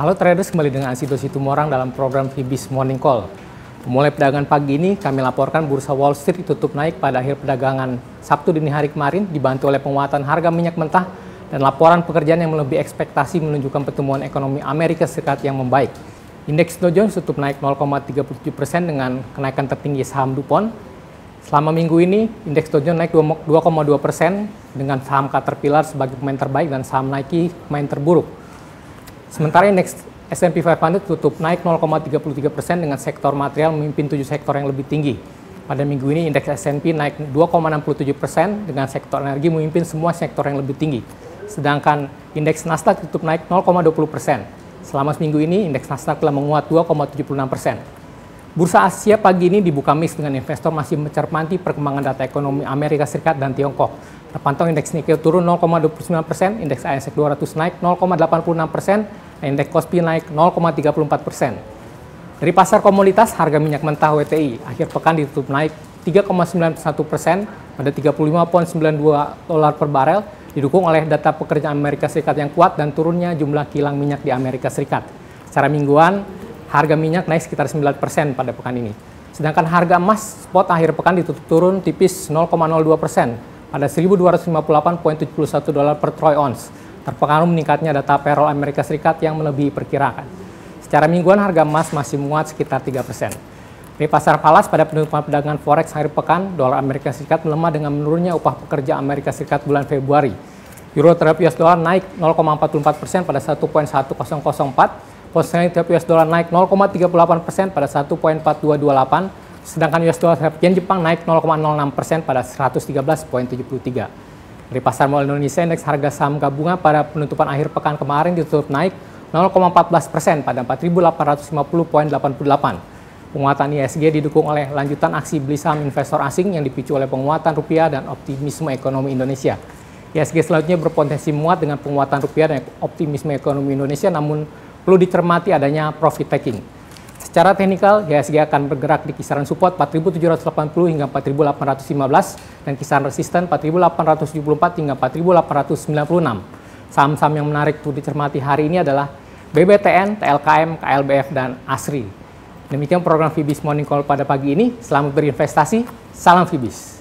Halo traders, kembali dengan Asido Situmorang dalam program Fibis Morning Call. Mulai perdagangan pagi ini, kami laporkan bursa Wall Street ditutup naik pada akhir perdagangan Sabtu dini hari kemarin, dibantu oleh penguatan harga minyak mentah dan laporan pekerjaan yang melebihi ekspektasi menunjukkan pertumbuhan ekonomi Amerika Serikat yang membaik. Indeks Dow Jones tutup naik 0,37 persen dengan kenaikan tertinggi saham DuPont. Selama minggu ini, indeks Dow Jones naik 2,2 persen dengan saham Caterpillar sebagai pemain terbaik dan saham Nike pemain terburuk. Sementara indeks S&P 500 tutup naik 0,33 persen dengan sektor material memimpin tujuh sektor yang lebih tinggi. Pada minggu ini indeks S&P naik 2,67 persen dengan sektor energi memimpin semua sektor yang lebih tinggi. Sedangkan indeks Nasdaq tutup naik 0,20 persen. Selama seminggu ini indeks Nasdaq telah menguat 2,76 persen. Bursa Asia pagi ini dibuka mix dengan investor masih mencermati perkembangan data ekonomi Amerika Serikat dan Tiongkok. Terpantau indeks Nikkei turun 0,29 persen, indeks ASX 200 naik 0,86 persen, dan indeks Kospi naik 0,34 persen. Dari pasar komoditas, harga minyak mentah WTI akhir pekan ditutup naik 3,91 persen pada 35,92 dolar per barel, didukung oleh data pekerjaan Amerika Serikat yang kuat dan turunnya jumlah kilang minyak di Amerika Serikat. Secara mingguan, harga minyak naik sekitar 9% pada pekan ini. Sedangkan harga emas spot akhir pekan ditutup turun tipis 0,02% pada 1258.71 dolar per troy ounce, terpengaruh meningkatnya data payroll Amerika Serikat yang melebihi perkiraan. Secara mingguan harga emas masih menguat sekitar 3%. Di pasar falas pada penutupan perdagangan forex akhir pekan, dolar Amerika Serikat melemah dengan menurunnya upah pekerja Amerika Serikat bulan Februari. Euro terhadap US dollar naik 0,44% pada 1.1004 Posisi US dollar naik 0,38 persen pada 1.4228, sedangkan US dollar terhadap yen Jepang naik 0,06 persen pada 113.73. Dari pasar modal Indonesia, indeks harga saham gabungan pada penutupan akhir pekan kemarin ditutup naik 0,14 persen pada 4.850.88. Penguatan ISG didukung oleh lanjutan aksi beli saham investor asing yang dipicu oleh penguatan rupiah dan optimisme ekonomi Indonesia. ISG selanjutnya berpotensi muat dengan penguatan rupiah dan optimisme ekonomi Indonesia, namun perlu dicermati adanya profit taking. Secara teknikal, IHSG akan bergerak di kisaran support 4.780 hingga 4.815 dan kisaran resisten 4.874 hingga 4.896. Saham-saham yang menarik untuk dicermati hari ini adalah BBTN, TLKM, KLBF, dan ASRI. Demikian program Fibis Morning Call pada pagi ini. Selamat berinvestasi. Salam Fibis.